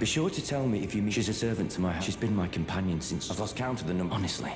Be sure to tell me if you meet. She's a servant to my house. She's been my companion since I've lost count of the number. Honestly.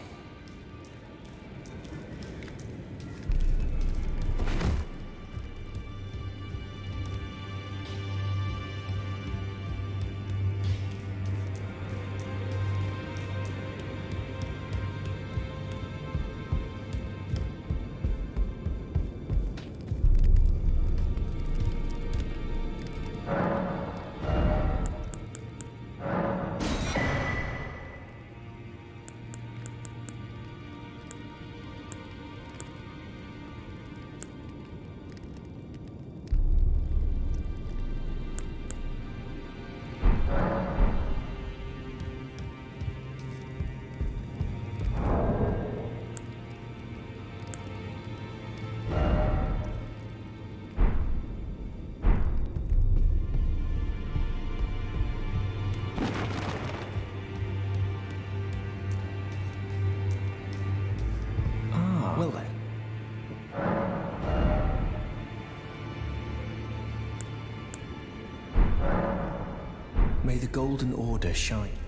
Order shine.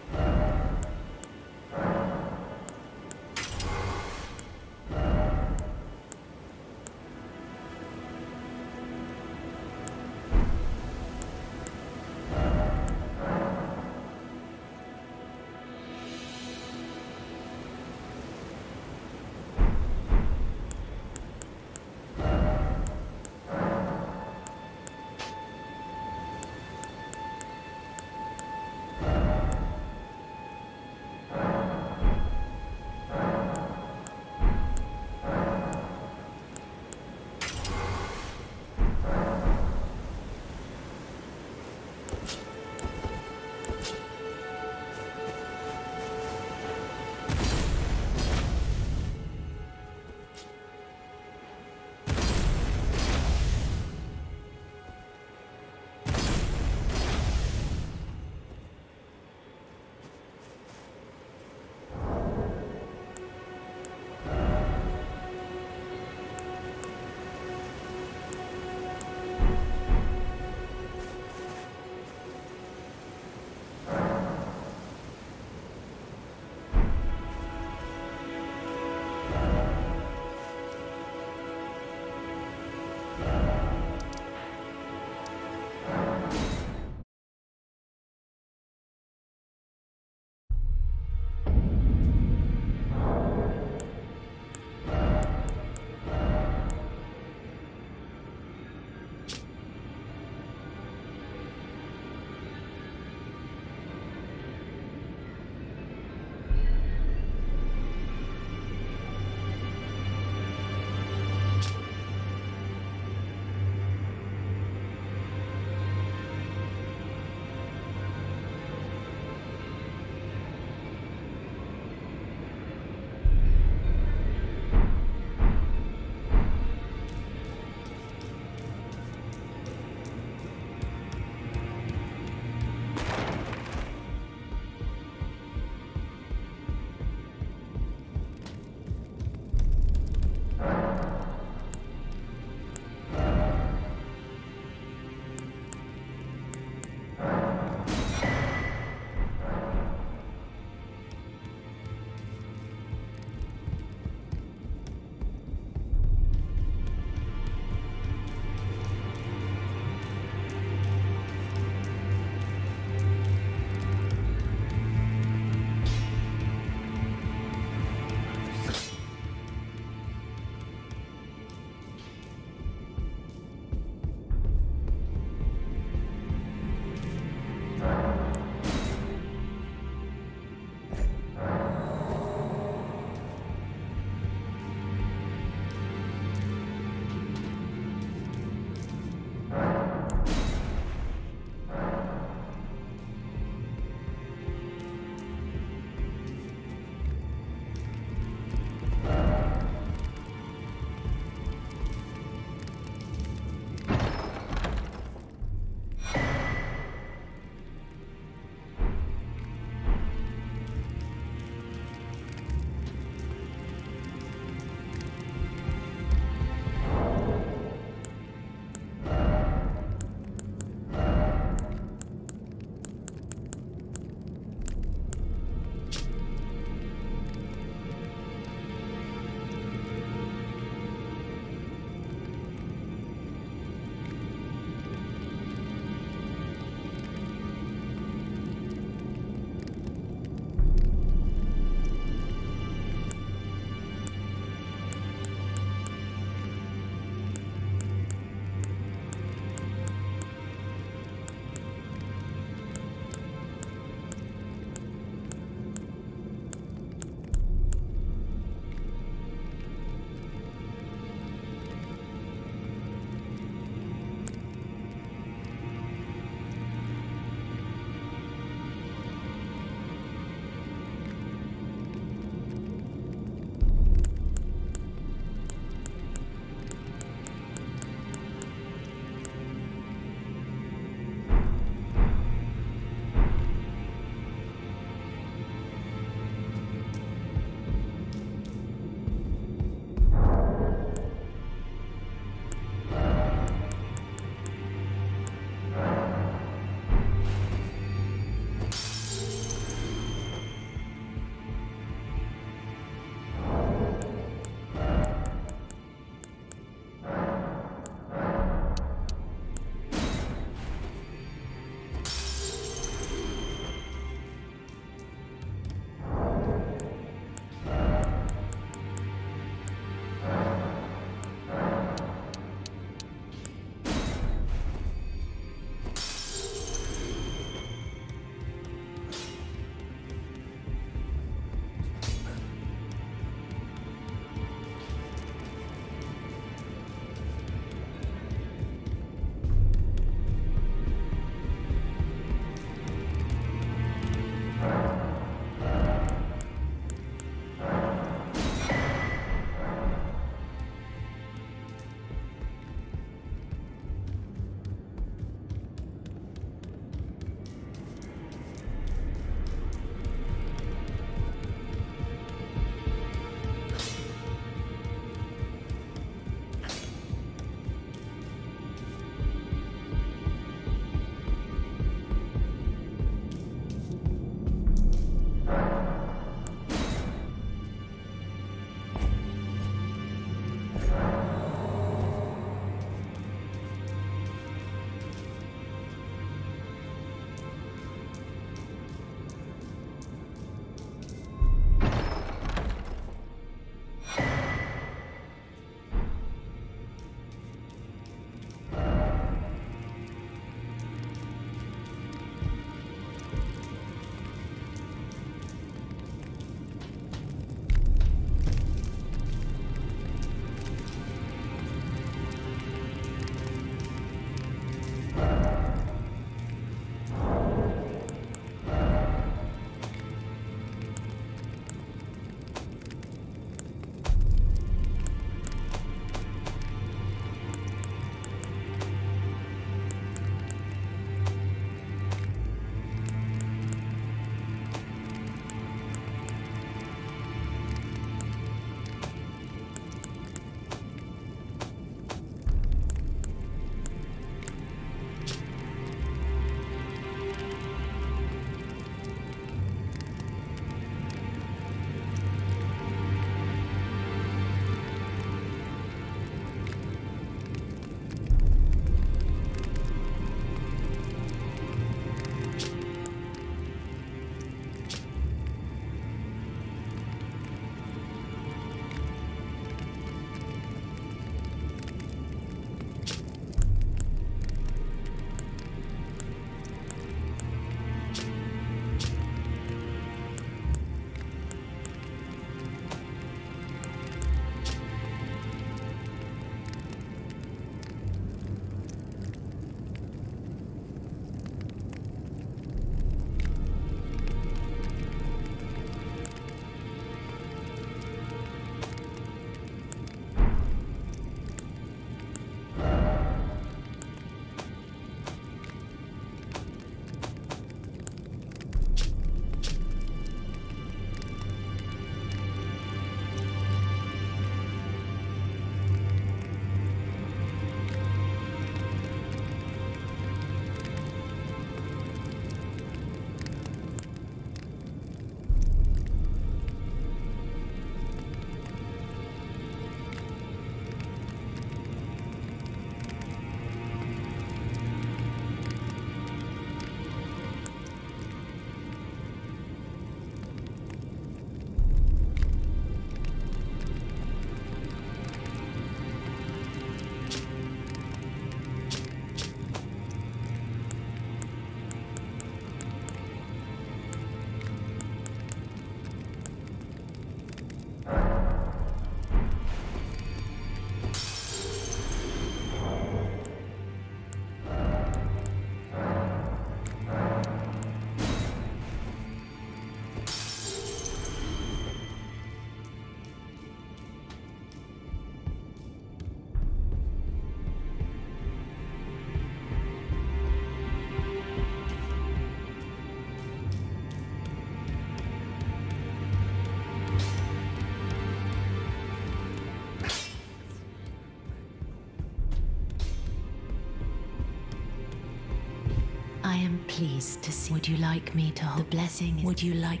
I am pleased to see. Would you like me to hold the blessing? Would you like?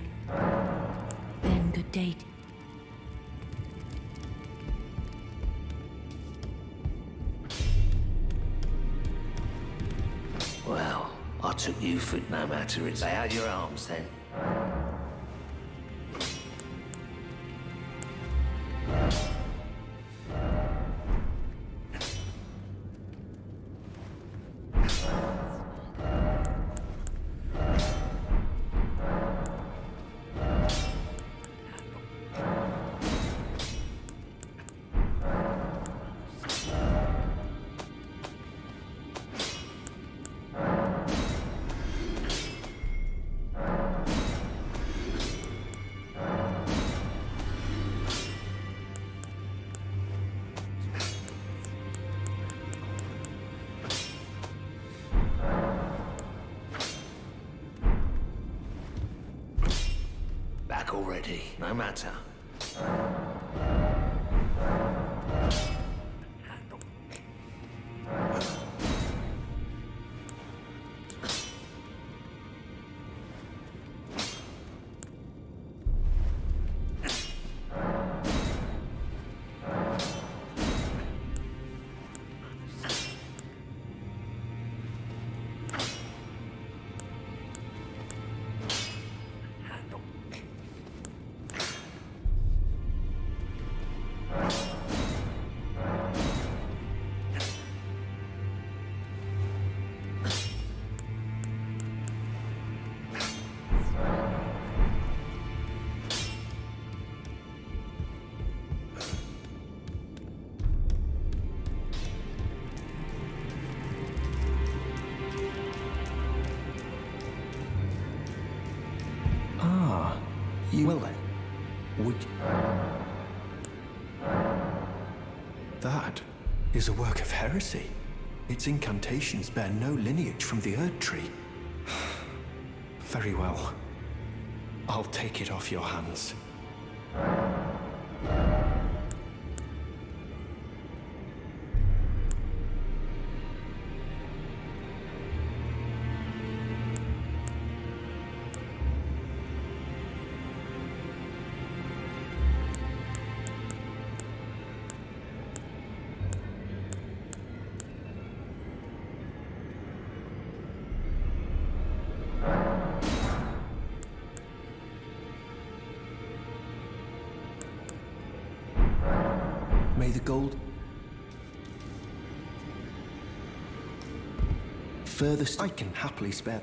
Then good day. Well, I took you for no matter it's. Lay out your arms then. Heresy. Its incantations bear no lineage from the Erd Tree. Very well. I'll take it off your hands. I can happily spare.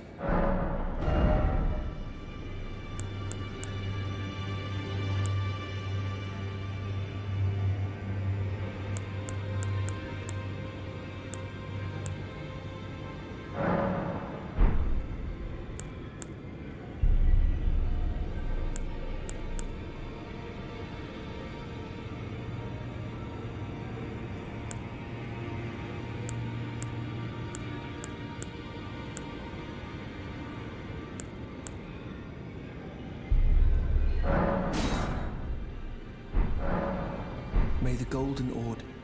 May the golden order.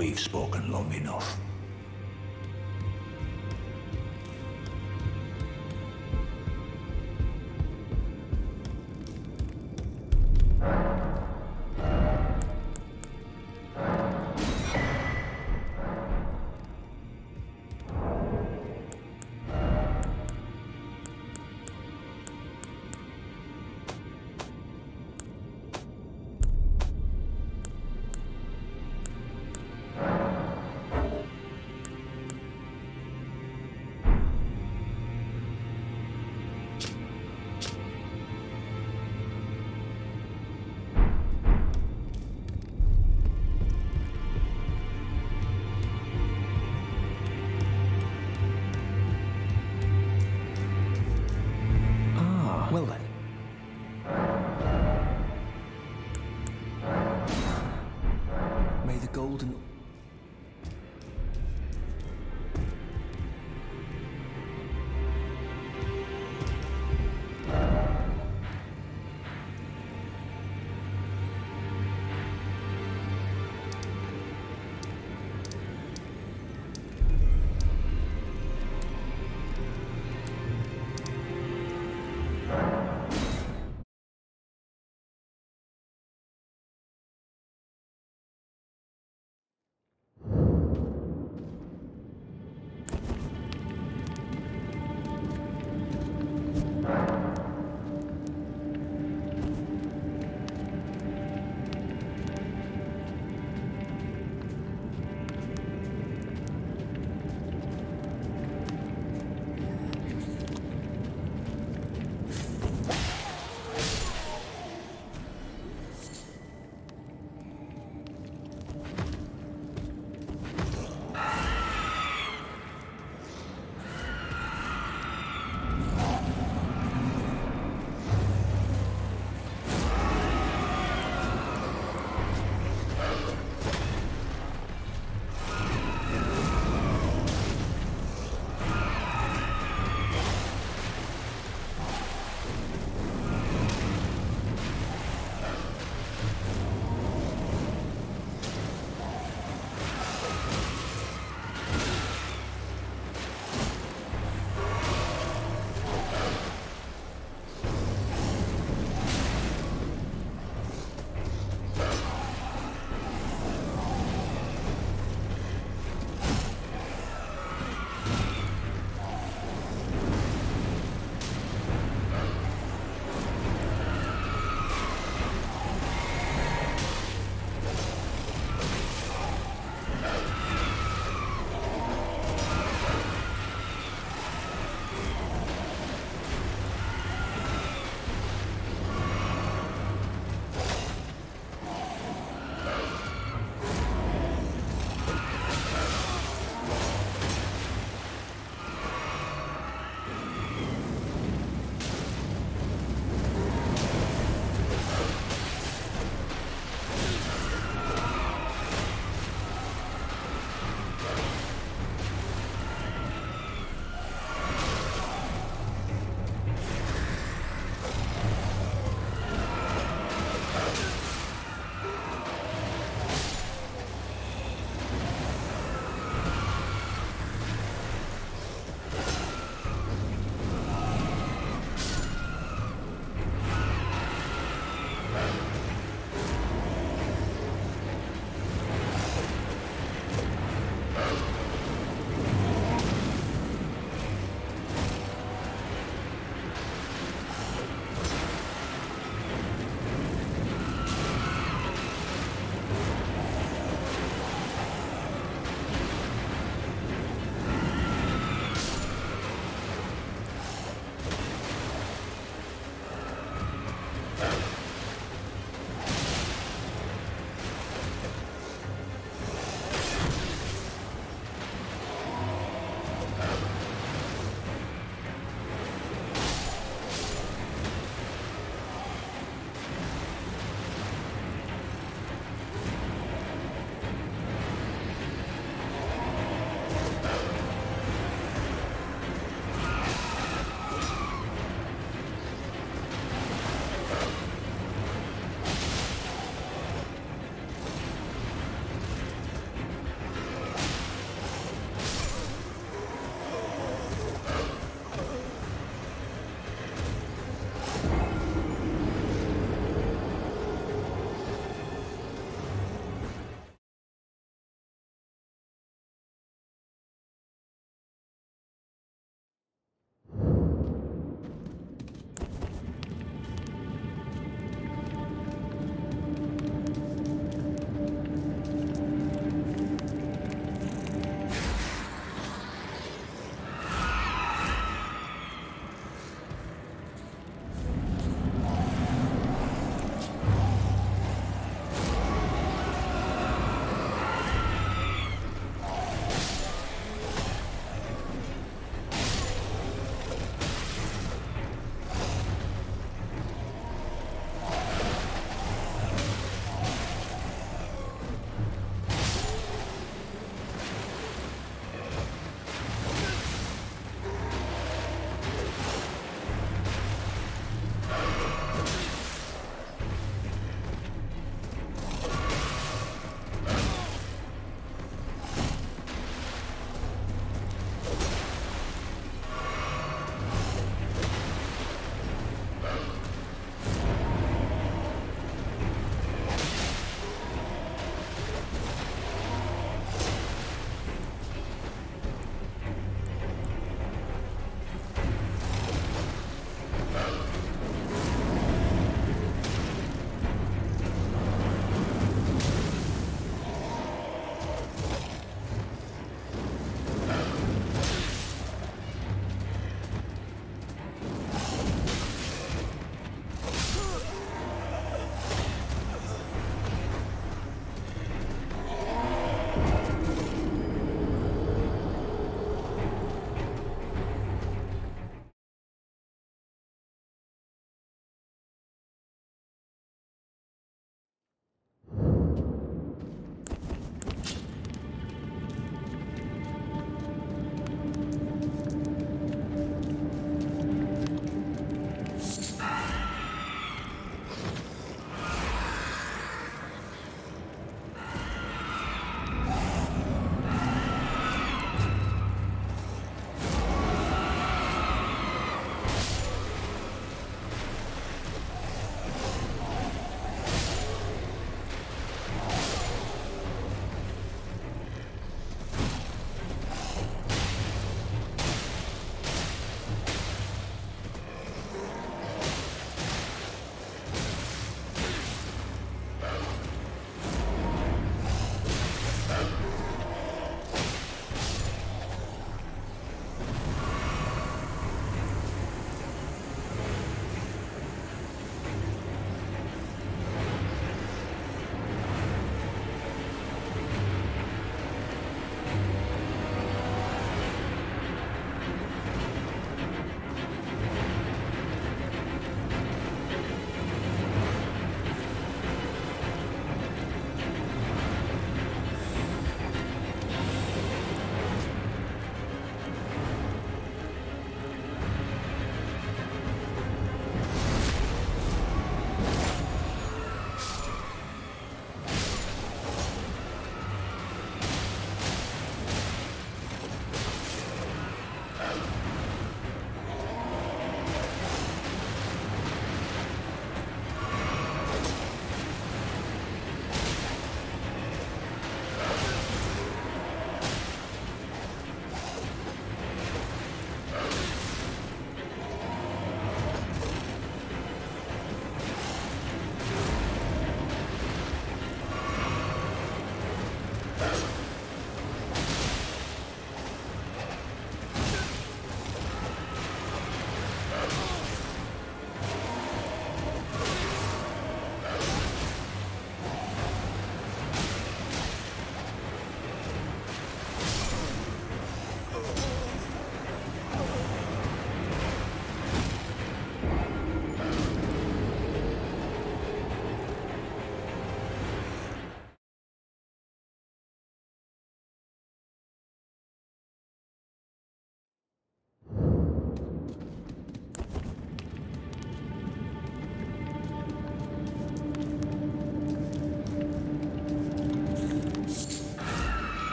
We've spoken long enough.